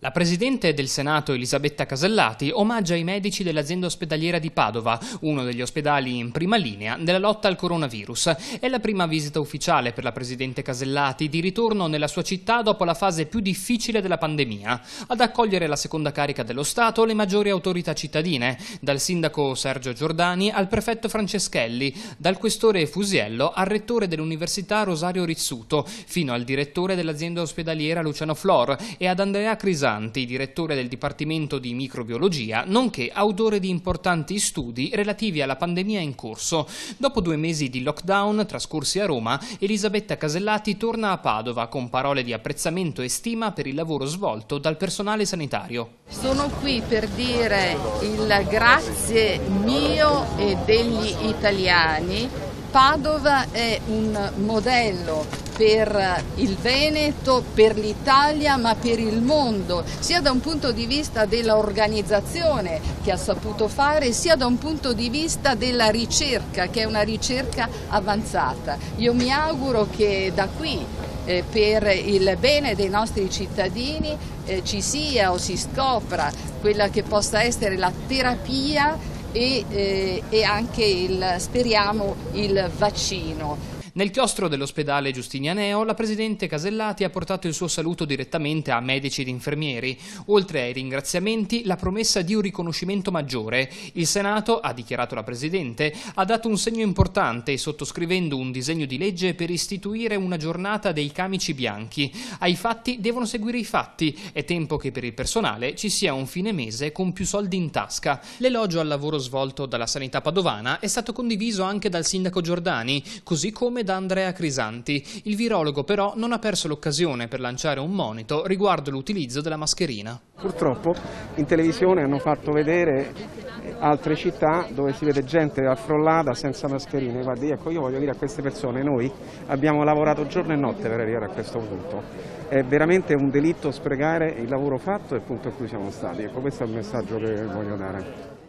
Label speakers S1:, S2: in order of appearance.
S1: La Presidente del Senato Elisabetta Casellati omaggia i medici dell'azienda ospedaliera di Padova, uno degli ospedali in prima linea nella lotta al coronavirus. È la prima visita ufficiale per la Presidente Casellati di ritorno nella sua città dopo la fase più difficile della pandemia. Ad accogliere la seconda carica dello Stato le maggiori autorità cittadine, dal sindaco Sergio Giordani al prefetto Franceschelli, dal questore Fusiello al rettore dell'Università Rosario Rizzuto, fino al direttore dell'azienda ospedaliera Luciano Flor e ad Andrea Crisanti Santi, direttore del Dipartimento di Microbiologia, nonché autore di importanti studi relativi alla pandemia in corso. Dopo due mesi di lockdown trascorsi a Roma, Elisabetta Casellati torna a Padova con parole di apprezzamento e stima per il lavoro svolto dal personale sanitario.
S2: Sono qui per dire il grazie mio e degli italiani. Padova è un modello per il Veneto, per l'Italia, ma per il mondo, sia da un punto di vista dell'organizzazione che ha saputo fare, sia da un punto di vista della ricerca, che è una ricerca avanzata. Io mi auguro che da qui eh, per il bene dei nostri cittadini eh, ci sia o si scopra quella che possa essere la terapia e, eh, e anche il, speriamo il vaccino.
S1: Nel chiostro dell'ospedale Giustinianeo la Presidente Casellati ha portato il suo saluto direttamente a medici ed infermieri. Oltre ai ringraziamenti, la promessa di un riconoscimento maggiore. Il Senato, ha dichiarato la Presidente, ha dato un segno importante sottoscrivendo un disegno di legge per istituire una giornata dei camici bianchi. Ai fatti devono seguire i fatti. È tempo che per il personale ci sia un fine mese con più soldi in tasca. L'elogio al lavoro svolto dalla sanità padovana è stato condiviso anche dal sindaco Giordani, così come da Andrea Crisanti. Il virologo però non ha perso l'occasione per lanciare un monito riguardo l'utilizzo della mascherina.
S3: Purtroppo in televisione hanno fatto vedere altre città dove si vede gente affrollata senza mascherine. Guardi, ecco, io voglio dire a queste persone, noi abbiamo lavorato giorno e notte per arrivare a questo punto. È veramente un delitto sprecare il lavoro fatto e il punto in cui siamo stati. Ecco, questo è il messaggio che voglio dare.